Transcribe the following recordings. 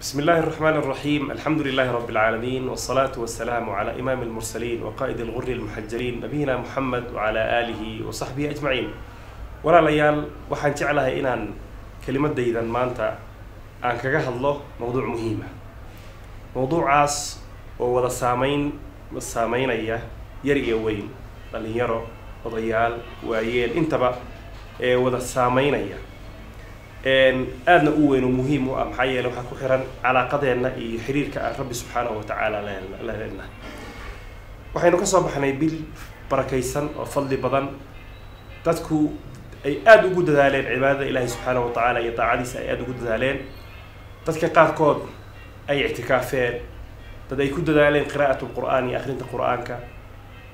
بسم الله الرحمن الرحيم الحمد لله رب العالمين والصلاة والسلام على إمام المرسلين وقائد الغر المحجلين نبينا محمد وعلى آله وصحبه أجمعين ولا ليال وحان جعلها إنان كلمة ديدا مانتا أن كجاه الله موضوع مهمة موضوع عاس ووضع سامين سامين أيه يري وين لأن يرى odayaal waayeel intaba ee wada saameynaya aadna u weyn oo muhiim u ah maxaa yeele waxaa ku xiran calaaqadeenna iyo xiriirka aan rabbi subxaanahu watacaala la waxaynu ka soo baxnay bil barakaysan oo fadli badan. Dadku ay aada ugu dadaaleen cibaadada ilaahi subxaanahu watacaala iyo daacadiisa ay aada ugu dadaaleen. Dadka qaarkood ay ictikaafeen dad ay ku dadaaleen qiraa'at lqur'aan iyo akhrinta qur'aanka.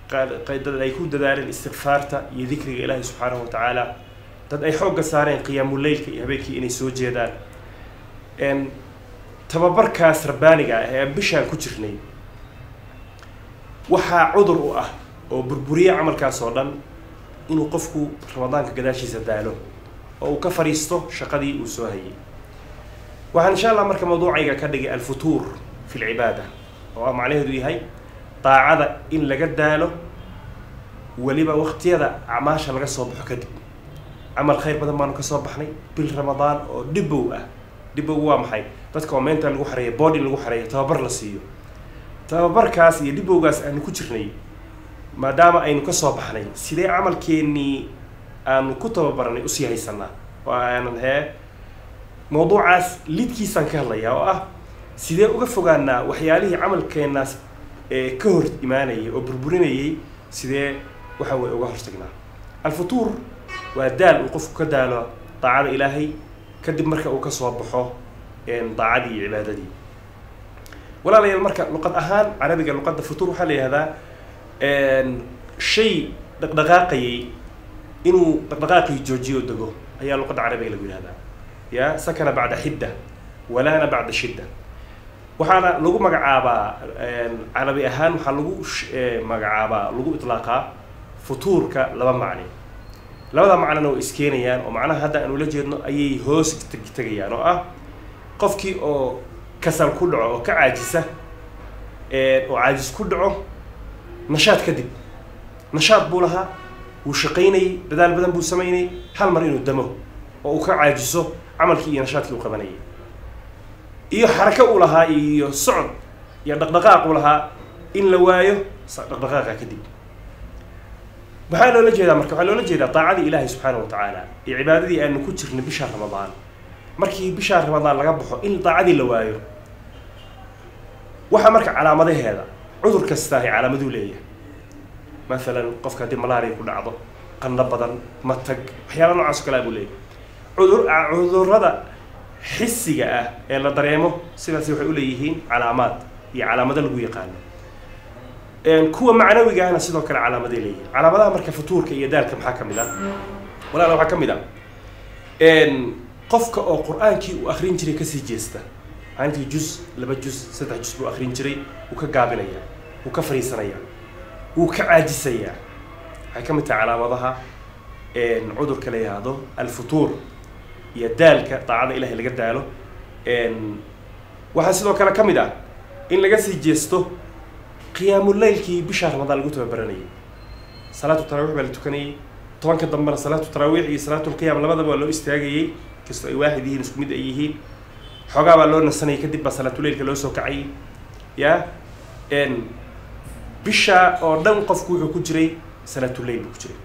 Dad ay ku dadaaleen istikfaarta iyo dikriga ilaahi subxaanahu watacaala dad ay xoogga saareen qiyaamuleylka iyo habeenkii inay soo jeedaan. Tababarkaas rabbaaniga ah ee aan bishaan ku jirnay waxaa cudur u ah oo burburiye camalkaas oo dhan inuu qofku ramadaanka gadaashiisa daalo oo uu ka fadhiisto shaqadii uu soo hayay. Waxaan insha allah marka mawduucayga ka dhigay alfutuur fi lcibaada oo ah macnaheedu yahay daacada in laga daalo weliba waqtiyada acmaasha laga soo baxo kadib camal khayr badan baanu ka soo baxnay bil ramadaan oo dhibow ah. Dhibow waa maxay? Dadka oo meenta lagu xareeyo body lagu xareeyo tababar la siiyo. Tababarkaas iyo dhibowgaas aanu ku jirnay maadaama aynu ka soo baxnay sidee camalkeennii aanu ku tababaranay u sii haysanaa oo aanan hee mawduucaas lidkiisaan ka hadlayaa oo ah sidee uga fogaanaa waxyaalihii camalkeennaas ee ka hor imaanayay oo burburinayay sidee waxa weye uga hortagnaa? Alfutuur waa daal uu qofku ka daalo daacada ilaahay kadib marka uu ka soo baxo daacadii iyo cibaadadii. Walaalayaal marka luqad ahaan carabiga luqadda futuur waxaa la yihahdaa shay dhaqdhaqaaqayay inuu dhaqdhaqaaqii joojiyo dego ayaa luqadda carabiga lagu yihahdaa. Ya sakana bacda xidda walaana bacda shidda. Waxaana lagu magacaabaa carabi ahaan waxaa lagu magacaabaa lagu itlaaqaa futuurka laba macne labada macnona way iskeenayaan oo macnaha hadda aan ula jeedno ayay hoos tegayaan oo ah qofkii oo kasal ku dhaco oo ka caajisa oo caajis ku dhaco nashaad kadib nashaad buu lahaa wuu shaqaynayay dadaal badan buu samaynayay hal mar inuu damo oo uu ka caajiso camalkii iyo nashaadkii uu qabanayay. Iyo xarako uu lahaa iyo socod iyo dhaqdhaqaaq uu lahaa in la waayo dhaqdhaqaaqa kadib maxaa loola jeedaa marka waxaa loola jeedaa daacadii ilaahay subxaana wa tacaala iyo cibaadadii aanu ku jirnay bishaa ramadaan. Markii bishaa ramadaan laga baxo in daacadii la waayo waxaa marka calaamadaheeda cudur kasta ay calaamaduu leeyahay. Maalan qofka haddii malaria ku dhacdo qandho badan matag waxyaala noocaas o kalea buu leeyahay. Cudur cudurrada xisiga ah ee la dareemo sidaasi waxay uleeyihiin calaamaad iyo calaamado lagu yaqaano kuwa macnawiga ahna sidoo kale calaamaday leeyihiin calaamadaha marka futuurka iyo daalka maxaa ka mid ah? Walaala waxaa ka mid ah. Qofka oo qur'aankii uu akrin jiray ka sii jeesta. Maalintii jus laba jus saddex jus buu akrin jiray. Wuu ka gaabinayaa wuu ka fariisanayaa wuu ka caajisayaa waxay ka mid tahay calaamadaha cudurka la yihahdo alfutuur iyo daalka daacada ilahay laga daalo. Waxaa sidoo kale ka mid ah in laga sii jeesto qiyaamuleylkii bishaa ramadaan lagu tababaranayay. Salaatu taraawiix baa la tukanayay. Tobanka dambena salaatu taraawiix iyo salaatulqiyaam labadaba waa loo istaagayey kastoo ay waaxid yihiin isku mid ay yihiin. Xoogaa baa loo nasanayay kadib baa salaatuleylka loo soo kacayay ya? Bisha oo dhan qofku wuxuu ku jiray salaatuleyl buu ku jiray.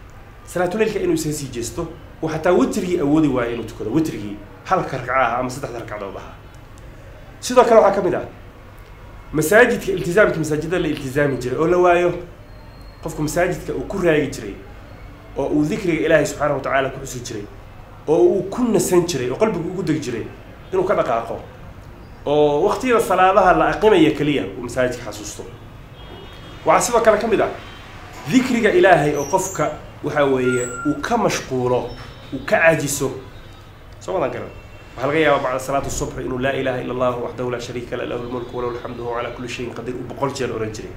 Salaatuleylka inuu isaga sii jeesto uu xataa witrigii awoodi waayo inuu tukado witrigii halka ragca ah ama saddexda ragcadood ahaa sidoo kale waxaa ka mid ah masaajidka iltizaamka masaajidda la iltizaami jiray oo la waayo qofku masaajidka uu ku raagi jiray oo uu dikriga ilaahay subxaana watacaala ku xusi jiray oo uu ku nasan jiray oo qalbigu ugu degi jiray inuu ka dhaqaaqo oo waqtiyada salaadaha la aqimaya keliya uu masaajidka xasuusto. Waxaa sidoo kale ka mid ah dikriga ilaahay oo qofka waxa weeye uu ka mashquulo uu ka caajiso. Soo wadan garan waxaa laga yaabaa bacda salaat subx inuu laa ilaha ila allah waxdahu laa shariika la lahu lmulku walahu alxamdu huwa calaa kulli shayin qadiir uu boqol jeer ohan jiray.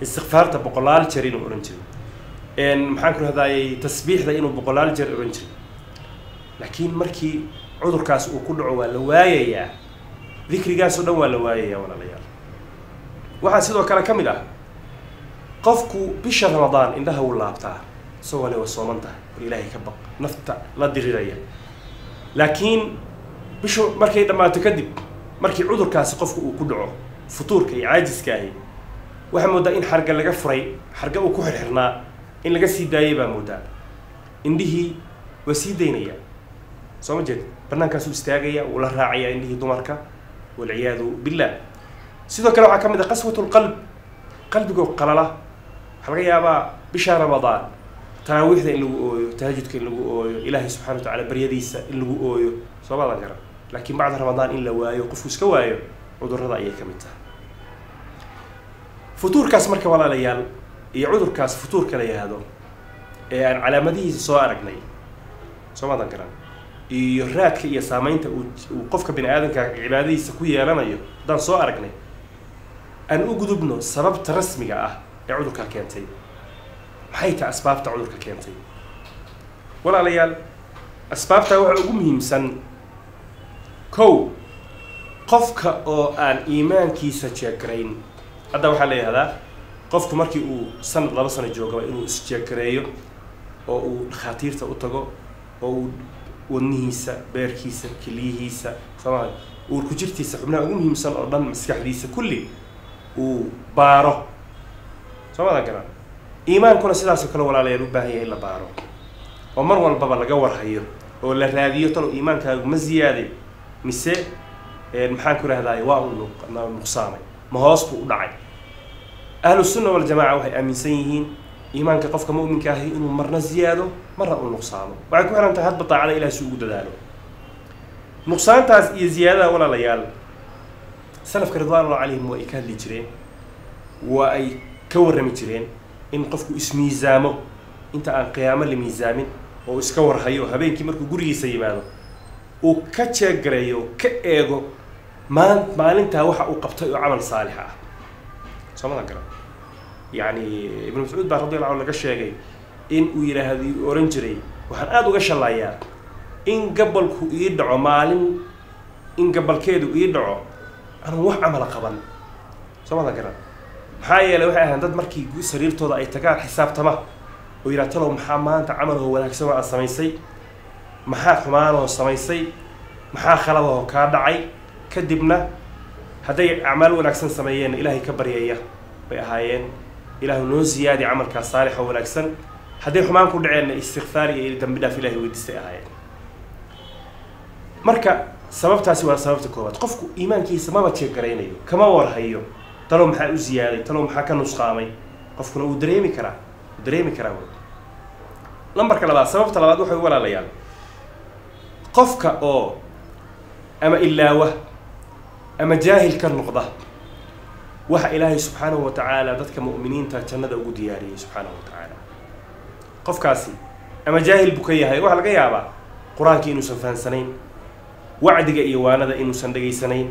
Istikfaarta boqolaal jeer inuu ohan jiray. Maxaan ku rahdaayey tasbiixda inuu boqolaal jeer ohan jiray. Laakiin markii cudurkaas uu ku dhaco waa la waayayaa. Dikrigaas oo dhan waa la waayaya walaalayaal. Waxaa sidoo kale ka mid ah qofku bisha ramadaan indhaha wuu laabtaa isagoo le waa sooman tahay war ilaahay ka baq nafta la diriraya. Laakiin bishu markay dhammaato kadib markii cudurkaasi qofku uu ku dhaco futuurka iyo caajiska ahi waxaa moodaa in xarga laga furay xarga uu ku xirxirnaa in laga sii daayay baa moodaa. Indhihii waa sii daynaya. Soo ma jeed? Banaankaasuu istaagaya wuu la raacaya indhihii dumarka walciyaadu billah. Sidoo kale waxaa ka mid ah qaswat lqalb qalbigoo qalala. Waxaa laga yaabaa bisha ramadaan taraawiixda in lagu ooyo tahajudka in lagu ooyo ilaahay subxana wa tacala baryadiisa in lagu ooyo. Soo maadan garan laakiin bacda ramadaan in la waayo qofku iska waayo cudurrada ayay ka mid tahay. Futuurkaas marka walaalayaal iyo cudurkaas futuurka la yihahdo ee aan calaamadihiisa soo aragnay soo maadan garan iyo raadka iyo saameynta uu qofka bini aadamka cibaadadiisa ku yeelanayo haddaan soo aragnay aan u gudubno sababta rasmiga ah ee cudurka keentay. Maxay tahay asbaabta cudurka keentay? Walaalayaal asbaabta waxaa ugu muhiimsan kow qofka oo aan iimaankiisa jeegarayn hadda waxaa la yihahdaa qofku markii uu sanad laba sano joogaba inuu isjeekareeyo oo uu dhakhaatiirta u tago oo uu wadnihiisa beerkiisa keliyihiisa sooma uurku jirtiisa xubnaha ugu muhiimsan oo dhan maskaxdiisa kulli uu baaro. Soo garan. Iimaankuna sidaasoo kale walaalayaal u baahan yahay in la baaro. Oo mar walbaba laga warhayo oo la raadiyo talo iimaankaagu ma ziyaaday mise maxaan ku rahdaay waa uu nuqsaamay ma hoos buu u dhacay. Ahlu sunna waljamaca waxay aaminsan yihiin iimaanka qofka mu'minka ahi inuu marna ziyaado marna uu nuqsaamo waxay ku xihan tahay hadba daacada ilahi si ugu dadaalo. Nuqsaantaas iyo ziyaadada walaalayaal salafka ridwaanullah calayhim waa ay ka hadli jireen waa ay ka warrami jireen in qofku ismiisaamo inta aan qiyaamo la miisaamin oo iska warhayo habeenkii markuu gurigiisa yimaado uu ka jeeggareeyo ka eego maan maalintaa waxa uu qabtay oo camal saalix ah. Soo madan garan yacni ibnu mascuud baa radi allahu anhu laga sheegay in uu yidhaahdo ohan jiray waxaan aada uga shallayaa in gabalku ii dhaco maalin in gabalkeedu ii dhaco anuu wax camala qaban. Soo madan garan maxaa yeelay waxay ahayn dad markii sariirtooda ay tagaan xisaabtama oo yidhaha talow maxaa maanta camaloo wanaagsan oo aad samaysay maxaa xumaanoo samaysay? Maxaa khaladahoo kaa dhacay? Kadibna hadday acmaal wanaagsan sameeyeenna ilaahay ka baryaya bay ahaayeen. Ilaahu noo ziyaadi camalkaas saalix oo wanaagsan. Hadday xumaan ku dhaceenna istikfaar iyo dambi dhaaf ilahay weydiistay ahaayeen. Marka sababtaasi waa sababta koowaad. Qofku iimaankiisa maba jeegaraynayo kama warhayo. Talow maxaa u ziyaaday? Talow maxaa ka nusqaamay? Qofkuna wuu dareemi karaa. Wuu dareemi karaa lambarka labaad sababta labaad waxay walaalayaan qofka oo ama ilaawa ama jaahil ka noqda waxa ilaahay subxaanahu wa tacaala dadka mu'miniinta jannada ugu diyaariyey subxaanahu wa tacaala. Qofkaasi ama jaahil buu ka yahay waxaa laga yaabaa qur'aankii inuusan fahansanayn wacdiga iyo waanada inuusan dhegaysanayn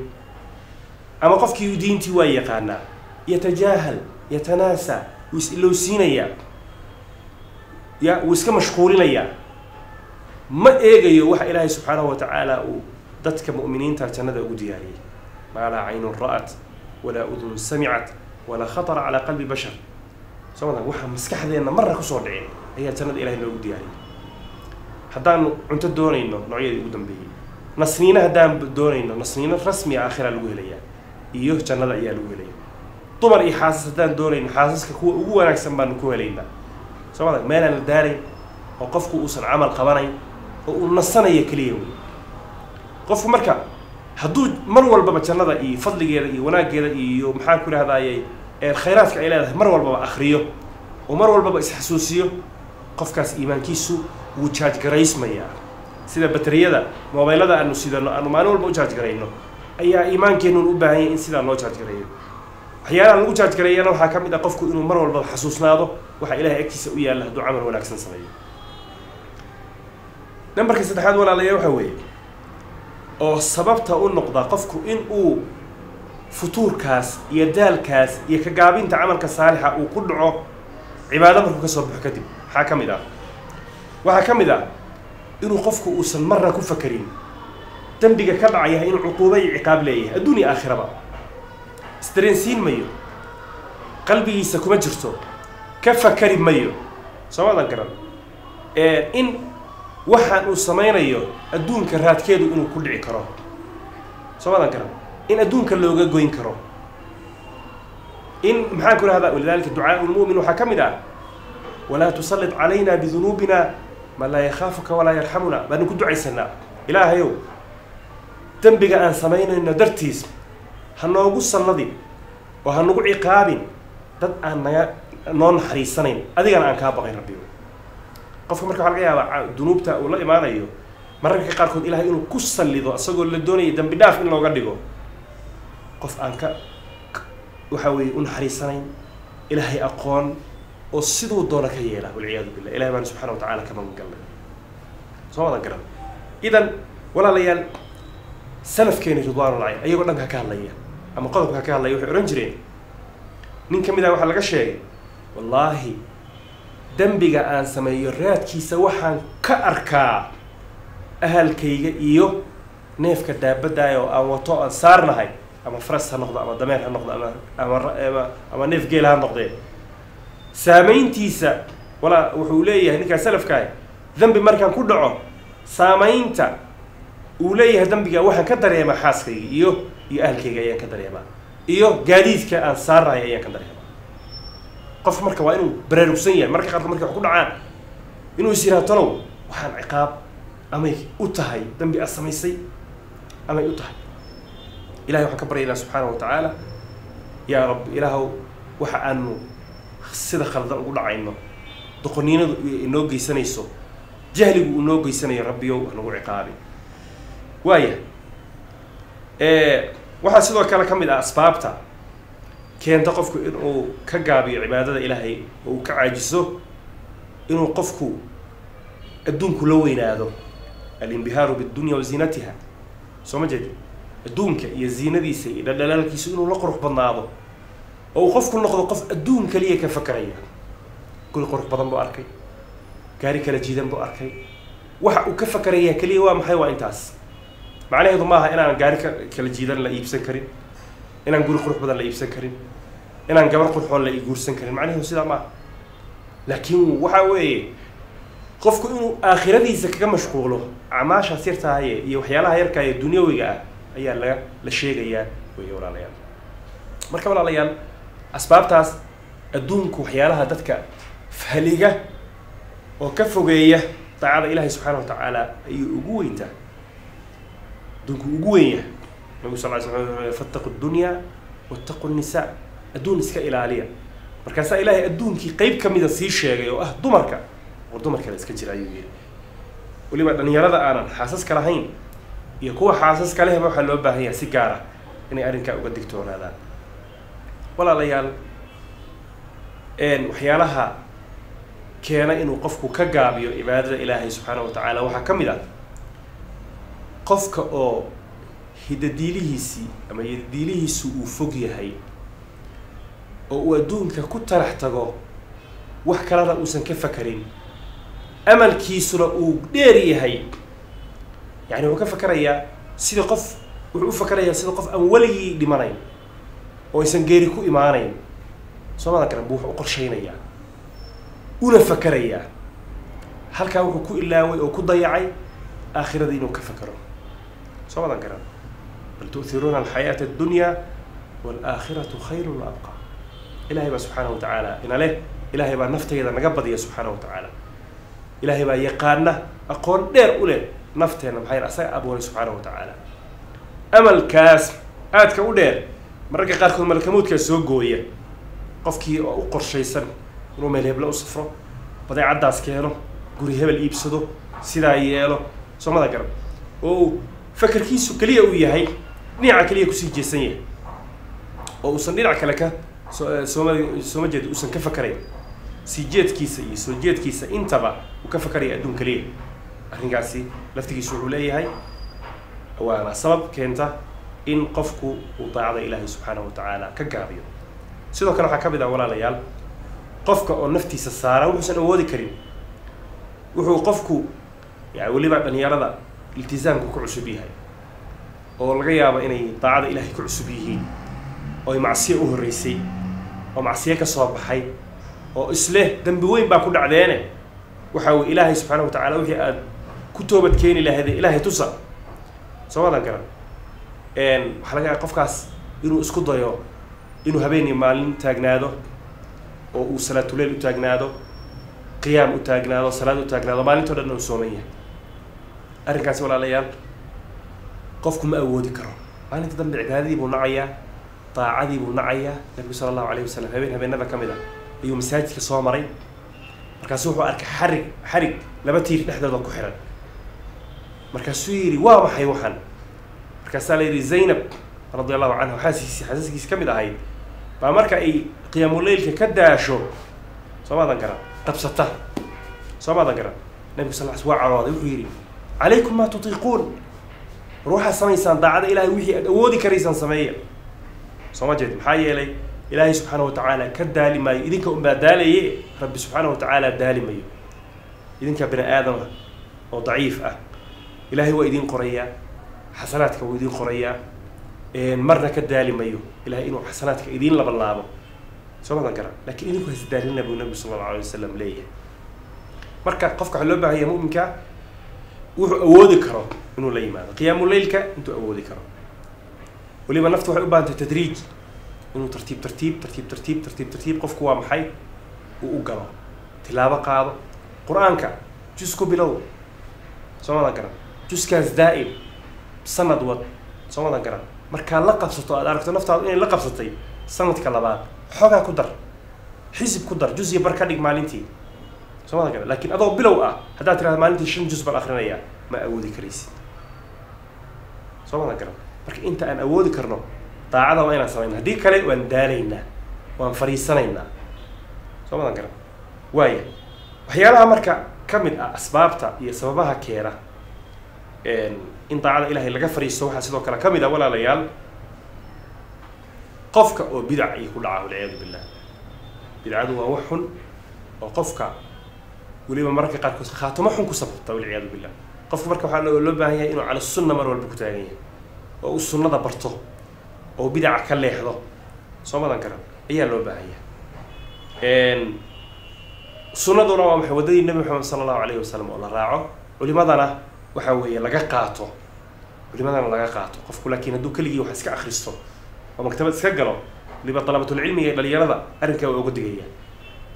ama qofkii diintii waa yaqaanaa yatajaahal yatanaasa wuu is ilowsiinayaa ya wuu iska mashquulinayaa ma eegayo waxa ilaahay subxaanahu wa tacaala uu dadka mu'miniinta jannada ugu diyaariyey. Maa laa caynun ra'at walaa udun samicat walaa khatara calaa qalbi bashar. Soo madan waxaa maskaxdeenna marna ku soo dhicin ayaa jannada ilahay noogu diyaariyey. Haddaanu cunto doonayno noocyadii ugu dambeeyey. Nasniino haddaan doonayno nasniino rasmi aakhira lagu helayaa iyo jannada ayaa lagu helaya dumar iyo xaasas haddaan doonayno xaasaska kuwa ugu wanaagsan baanu ku helaynaa. Soo madan meelaan la daarayn oo qofku uusan camal qabanayn oo uu nasanayo keliya wey qofku marka hadduu mar walbaba jannada iyo fadligeeda iyo wanaaggeeda iyo maxaan ku idhahdaaye khayraadka ay leedahay mar walbaba akriyo oo mar walbaba isxasuusiyo qofkaas iimaankiisu wuu jaajgaraysmayaa sida bateriyada mobaylada aanu sidano aanu maalin walba u jaajgarayno ayaa iimaankeenun u baahan yahay in sidaa loo jaajgareeyo waxyaalaha lagu jaajgareeyana waxaa ka mid ah qofku inuu mar walbaba xasuusnaado waxa ilahay agtiisa u yaalla hadduu camal wanaagsan sameeyo nambarka saddexaad walaalayaa waxaa weeye oo sababta u noqda qofku in uu futuurkaas iyo daalkaas iyo ka gaabinta camalka saalixa uu ku dhaco cibaado markuu ka soo baxo kadib. Maxaa ka mid ah. Waxaa ka mid ah inuu qofku uusan marna ku fakerin dembiga ka dhacaya inuu cuquubo iyo ciqaab leeyahay adduun iyo aakhiraba. Isdareensiin mayo qalbigiisa kuma jirto ka fakari mayo. Soo madan garan in waxaan uu samaynayo adduunka raadkeedu inuu ku dhici karo. Soo madan garan in adduunka looga goyn karo. In maxaan ku rahdaa walidalika ducaa lmu'min waxaa ka mid ah walaa tusallit calayna bidunuubina man laa yakhaafuka walaa yarxamuna. Baanu ku ducaysanaa ilaahayow dembiga aan samaynayno dartiis ha noogu salladin oo ha nagu ciqaabin. Dad aan naga noo naxariisanayn adigana aan kaa baqayn rabbiyo qofka marka waxa laga yaabaa dunuubta uu la imaanayo mararka qaarkood ilahay inuu ku sallido isagoo la doonaya dembi dhaaf in looga dhigo. Qof aan ka waxa weeye u naxariisanayn ilaahay aqoon oo siduu doona ka yeela walciyaadu billah. Ilahay baan subxana wa tacala ka magan galnay soo wadan garan. Idan walaalayaal salafkeeni ridwaanulcayn ayagoo dhanka ka hadlaya ama qodobka ka hadlaya waxay odhan jireen nin ka mid ah waxaa laga sheegay wallaahi dembiga aan sameeyo raadkiisa waxaan ka arkaa ahalkayga iyo neefka daabadaaya oo aan wato aan saarnahay ama faras ha noqdo ama dameer ha noqdo ama ama ama neef geel ha noqdee saamayntiisa walaa wuxuu leeyahay ninkaa salafkaah dembi markaan ku dhaco saamaynta uu leeyahay dembiga waxaan ka dareemaa xaaskayga iyo iyo ahalkayga ayaan ka dareemaa iyo gaadiidka aan saarnahay ayaan ka dareemaa qof marka waa inuu baraarugsan yahay marka qaarkood markay wax ku dhacaan inuu is yihahdo talow waxaan ciqaab amay u tahay dembi aad samaysay amay u tahay. Ilahay waxaan ka baryaynaa subxaana wa tacaala yaa rab ilaahow waxa aanu sida khaldan ugu dhacayno doqoniinadu inoo geysanayso jahligu uu noo geysanayo rabbiyow nagu ciqaabi. Waaya waxaa sidoo kale ka mid ah asbaabta keenta qofku inuu ka gaabiyo cibaadada ilaahay oo uu ka caajiso inuu qofku adduunku la weynaado. Alimbihaaru bidunya wa ziinatiha soo ma jeedi adduunka iyo ziinadiisa iyo dhaldhalaalkiisu inuu la qurux badnaado oo uu qofku noqdo qof adduun kaliya ka fakaraya. Guri qurux badan buu arkay. Gaari kala jiidan buu arkay. Waxa uu ka fakaraya keliya waa maxay? Waa intaas. Macnaheedu maaha inaan gaari ka kala jiidan la iibsan karin inaan guri qurux badan la iibsan karin inaan gabar qurxoon la guursan karin macnaheedu sidaa maaha laakiin waxa weeye qofku inuu aakhiradiisa kaga mashquulo acmaashaas yartaaye iyo waxyaalaha yarkaa ee dunyawiga ah ayaa laga la sheegayaa wey walaalayaal marka walaalayaal asbaabtaas adduunku waxyaalaha dadka fahliga oo ka fogeeya daacada ilaahay subxaana wa tacaala ayuu ugu weyntaa adduunku ugu weyn yahay nabigu sal sl fattaqu dunya wattaqu nisaa adduun iska ilaaliya. Markaasaa ilaahay adduunkii qeyb ka mida sii sheegay oo ah dumarka war dumarka la iska jira ayuu yidhi. Weliba dhalinyarada aanan xaasaska lahayn iyo kuwa xaasaska lehba waxaa loo baahan yahay si ah inay arrinkaa uga digtoonaadaan walaalayaal waxyaalaha keena inuu qofku ka gaabiyo cibaadada ilaahay subxaana wa tacaala waxaa ka mid ah qofka oo hidadiilihiisii ama hidadiilihiisu uu fog yahay oo uu adduunka ku tarax tago wax kalena uusan ka fakarin. Amalkiisuna uu dheer yahay. Yani wuxuu ka fakarayaa sida qof wuxuu u fakarayaa sida qof aan weligii dhimanayn oo aysan geeri ku imaanayn. Soomada garan buu wuxuu u qorshaynayaa una fakarayaa. Halkaa wuxuu ku ilaaway oo ku dayacay aakhiradii inuu ka fakaro. Soomadan garan addunya waalaakhiratu khayrun wa abqa ilahay baa subxaana wa tacaala ina leh ilahay baa naftayda naga badiya subxaana wa tacaala ilahay baa yaqaana aqoon dheer u leh nafteenna maxay asaga abuuray subxaana wa tacaala amalkaas aadka u dheer mararka qaarkood malkamuudkaa soo gooya qofkii oo u qorshaysan inuu meel heblo u safro badeecaddaas keeno guri hebel iibsado sidaa yeelo soomada garan oo uu fakarkiisu keliya uu yahay dhinaca keliya ku sii jeesan yahay oo uusan dhinac kale ka soo sooma sooma jeeda uusan ka fakarayn. Sii jeedkiisa iyo soo jeedkiisa intaba uu ka fakaraya adduun keliya arrinkaasi laftigiisu wuxuu leeyahay waana sabab keenta in qofku uu daacada ilaahay subxaana wa tacaala ka gaabiyo. Sidoo kale waxaa ka mid ah walaalayaal. Qofka oo naftiisa saara wuxuusan awoodi karin. Wuxuu qofku weliba dhalinyarada iltizaamku ku cusub yahay oo laga yaabo inay daacada ilaahay ku cusub yihiin oo ay macsiyo u horreysay oo macsiyo ka soo baxay oo isleh dembi weyn baa ku dhacdeene. Waxa uu ilaahay subxaana wa tacaala wixii aad ku toobad keeni lahayde ilaahay tusa. Soo madan garan. Waxaa laga yaaba qofkaas inuu isku dayo inuu habeen iyo maalin taagnaado oo uu salaatuleyl u taagnaado qiyaam u taagnaado salaad u taagnaado maalintoo dhan uu sooman yahay. Arrinkaasi walaalayaal qofku ma awoodi karo. Maalinta dambe cibaadadii buu nacayaa daacadii buu nacayaa nabigu sala allahu alayh wasalam habeen habeenada ka mid a ayuu masaajidka soo maray. Markaasu wuxuu arkay xarig xarig laba tiir dhexdooda ku xiran. Markaasuu yidhi waa maxay waxaan? Markaasaa la yidhi zaynab radi allahu canha xaasiisi xasaskiisi ka mid ahayd. Baa marka ay qiyaamuleylka ka daasho. Soo maadan garan qabsata soo maadan garan nabigu sal l sl waa carooday wuxuu yidhi calaykum maa tutiiquun waxaad samaysaan daacada ilahay wixii aad awoodi karaysaan sameeya. Soo ma jeed maxaa yeelay ilaahay subxaana wa tacaala ka daali maayo idinka unbaa daalaye rabbi subxaana wa tacaala daali mayo idinka bini aadam ah oo daciif ah ilaahay waa idiin qorayaa xasanaadka wuu idiin qorayaa marna ka daali mayo ilahay inuu xasanaadka idiin laba laabo soo madan garan lakiin idinku hasdaalina buu nabigu sala allahu alay wasalam leeyahay. Marka qofka waxaa loo baahan yahay mu'minka wuxuu awoodi karo inuu la yimaado. Qiyaamu leylka intuu awoodi karo. Weliba naftu waxay u baahantay tadriij inuu tartiib tartiib tartiib tartiib tartiib tartiib qofku waa maxay? Uu u galo tilaabo qaado. Qur'aanka jus ku bilow soo madan garan juskaas daa'im sanad wad soo madan garan markaad la qabsato aad aragto naftaadu inay la qabsatay sanadka labaad xoogaa ku dar xisib ku dar jus iyo bar ka dhig maalintii. Soo madan garan lakiin adoo bilow ah haddaad tirahda maalintii shan jus baan akrinayaa ma awoodi karaysid soo madan garan marka inta aan awoodi karno daacada waa inaan samayna haddii kale waan daalaynaa waan fariisanaynaa. Soo madan garan waaya waxyaalaha marka ka mid ah asbaabta iyo sababaha keena in daacada ilahay laga fariisto waxaa sidoo kale ka mid ah walaalayaal qofka oo bidac iyo ku dhaca walciyaadu billah bidcadu waa wax xun oo qofka weliba mararka qaarkood khaatimo xun ku sababta walciyaadu billah qofka marka waxaa loo baahan yahay inuu cala sunna mar walba ku taagan yahay oo uu sunnada barto oo bidaca ka leexdo soo madan karan ayaa loo baahan yahay sunnaduna waa maxay? Waddadii nebi maxamed sala allahu alayhi wasalam oo la raaco culimadana waxa weeye laga qaato. Culimadana laga qaato. Qofku laakiin hadduu keligii wax iska akristo oo maktabad iska galo waliba dalabatulcilmiga ee dhalinyarada arrinkaa waa uga digaya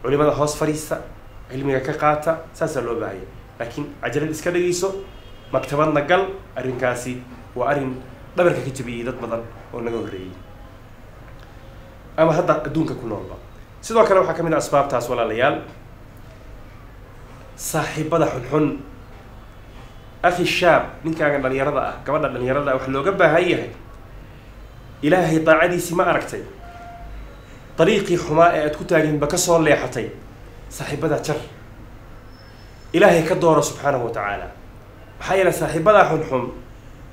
culimada hoos fadhiista cilmiga ka qaata saasaa loo baahaya laakiin cajalad iska dhegayso maktabadna gal arrinkaasi waa arrin dhabarka ka jabiyey dad badan oo naga horreeyey ama hadda adduunka ku noolba. Sidoo kale waxaa ka mid ah asbaabtaas walaalayaal. Saaxiibada xunxun. Akhi shaab ninkaagan dhalinyarada ah gabadha dhalinyarada ah waxa looga baahan yahay ilaahay daacadiisii ma aragtay. Dariiqii xumaa ee aad ku taaginba ka soo leexatay. Saaxiibadaa jar ilaahay ka dooro subxaanahu wa tacaala. Maxaa yeelay saaxiibadaa xunxun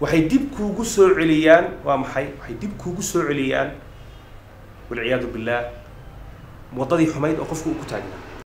waxay dib kuugu soo celiyaan waa maxay? Waxay dib kuugu soo celiyaan walciyaadu billaah waddadii xumayd oo qofku uu ku taagnaa